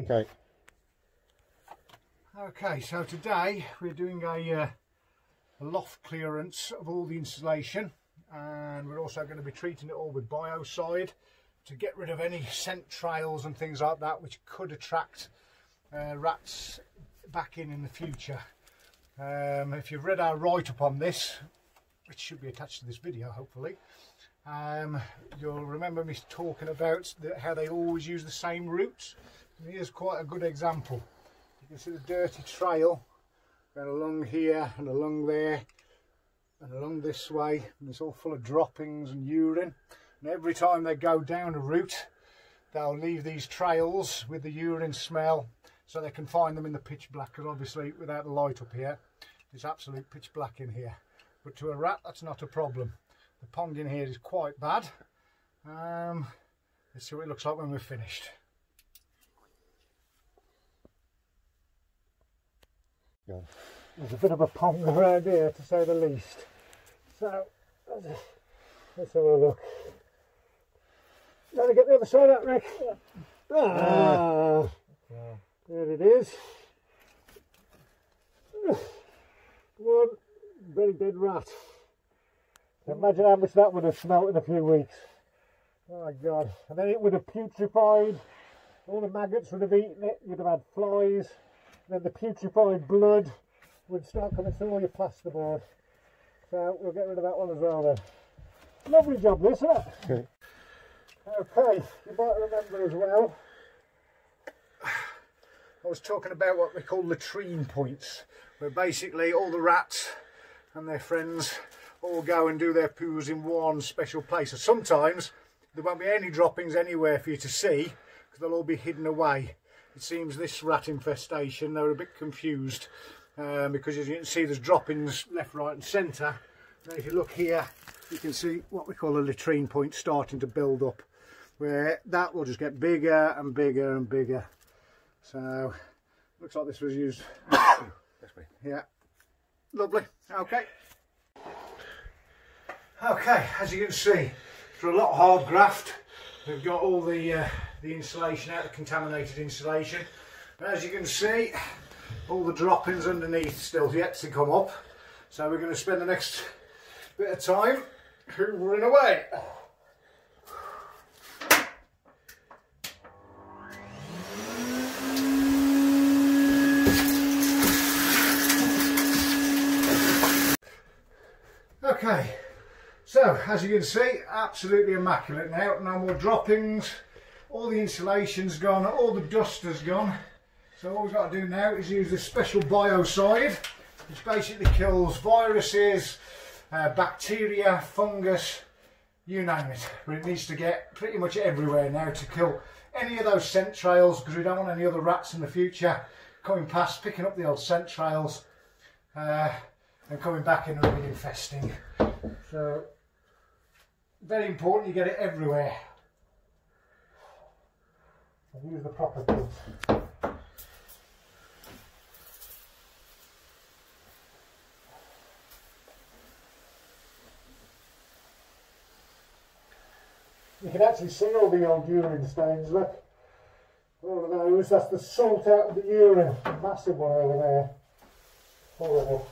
Okay. Okay, so today we're doing a, uh, loft clearance of all the insulation and we're also going to be treating it all with biocide to get rid of any scent trails and things like that which could attract uh, rats back in in the future. Um, if you've read our write-up on this, which should be attached to this video hopefully, um, you'll remember me talking about the, how they always use the same routes. And here's quite a good example. You can see the dirty trail going along here and along there and along this way. And it's all full of droppings and urine. And every time they go down a route they'll leave these trails with the urine smell so they can find them in the pitch black. Because obviously without the light up here it's absolute pitch black in here. But to a rat that's not a problem. The pond in here is quite bad. Um, let's see what it looks like when we're finished there's a bit of a pond around here to say the least so let's have a look Trying to get the other side up, Rick. Ah, there it is. One very dead rat. Imagine how much that would have smelt in a few weeks. Oh my god. And then it would have putrefied. All the maggots would have eaten it. You'd have had flies. And then the putrefied blood would start coming through all your plasterboard. So we'll get rid of that one as well then. Lovely job this, isn't it? Okay, you might remember as well, I was talking about what we call latrine points, where basically all the rats and their friends all go and do their poos in one special place. So sometimes there won't be any droppings anywhere for you to see because they'll all be hidden away. It seems this rat infestation, they're a bit confused um, because as you can see there's droppings left, right and centre. Now if you look here, you can see what we call a latrine point starting to build up where that will just get bigger and bigger and bigger. So looks like this was used. yeah, lovely. Okay. Okay, as you can see, for a lot of hard graft, we've got all the uh, the insulation out, the contaminated insulation. As you can see, all the droppings underneath still yet to come up. So we're going to spend the next bit of time hoovering away. Okay, so as you can see, absolutely immaculate now. No more droppings, all the insulation's gone, all the dust has gone. So all we've got to do now is use this special biocide, which basically kills viruses, uh, bacteria, fungus, you name it. But it needs to get pretty much everywhere now to kill any of those scent trails because we don't want any other rats in the future coming past, picking up the old scent trails. Uh, and coming back in and really infesting. So very important you get it everywhere. Use the proper tools. You can actually see all the old urine stains, look. All of those, that's the salt out of the urine. Massive one over there. Horrible.